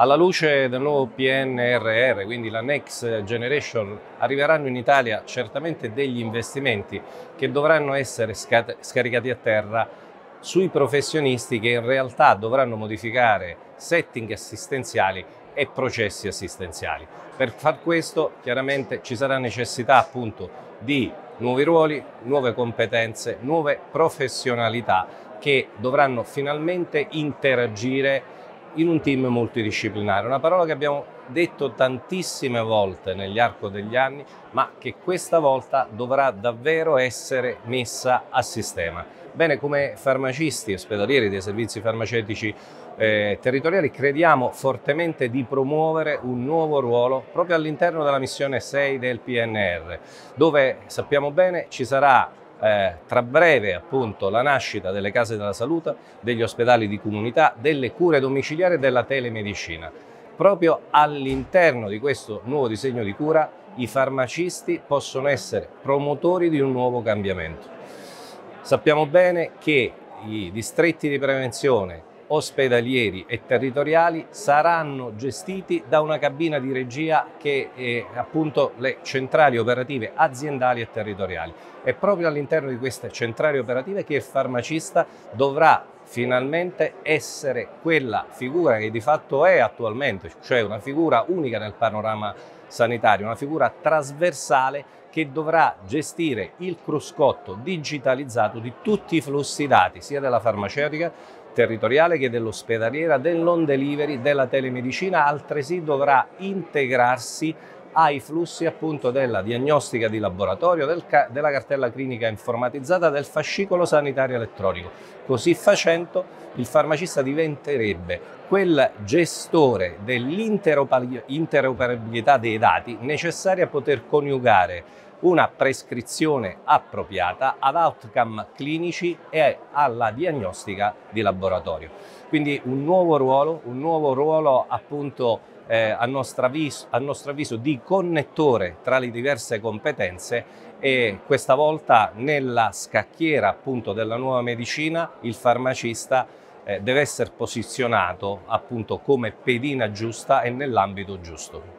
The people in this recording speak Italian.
Alla luce del nuovo PNRR, quindi la Next Generation, arriveranno in Italia certamente degli investimenti che dovranno essere scaricati a terra sui professionisti che in realtà dovranno modificare setting assistenziali e processi assistenziali. Per far questo chiaramente ci sarà necessità appunto di nuovi ruoli, nuove competenze, nuove professionalità che dovranno finalmente interagire in un team multidisciplinare, una parola che abbiamo detto tantissime volte negli arco degli anni, ma che questa volta dovrà davvero essere messa a sistema. Bene, come farmacisti ospedalieri dei servizi farmaceutici eh, territoriali crediamo fortemente di promuovere un nuovo ruolo proprio all'interno della missione 6 del PNR, dove sappiamo bene ci sarà eh, tra breve appunto la nascita delle case della salute, degli ospedali di comunità, delle cure domiciliari e della telemedicina. Proprio all'interno di questo nuovo disegno di cura i farmacisti possono essere promotori di un nuovo cambiamento. Sappiamo bene che i distretti di prevenzione ospedalieri e territoriali saranno gestiti da una cabina di regia che è appunto le centrali operative aziendali e territoriali. È proprio all'interno di queste centrali operative che il farmacista dovrà finalmente essere quella figura che di fatto è attualmente, cioè una figura unica nel panorama sanitario, una figura trasversale che dovrà gestire il cruscotto digitalizzato di tutti i flussi dati, sia della farmaceutica territoriale che dell'ospedaliera, del non delivery, della telemedicina, altresì dovrà integrarsi ai flussi appunto della diagnostica di laboratorio, del della cartella clinica informatizzata, del fascicolo sanitario elettronico. Così facendo il farmacista diventerebbe quel gestore dell'interoperabilità dei dati necessari a poter coniugare una prescrizione appropriata ad outcome clinici e alla diagnostica di laboratorio. Quindi un nuovo ruolo, un nuovo ruolo appunto eh, a, nostro avviso, a nostro avviso di connettore tra le diverse competenze e questa volta nella scacchiera appunto della nuova medicina il farmacista eh, deve essere posizionato appunto come pedina giusta e nell'ambito giusto.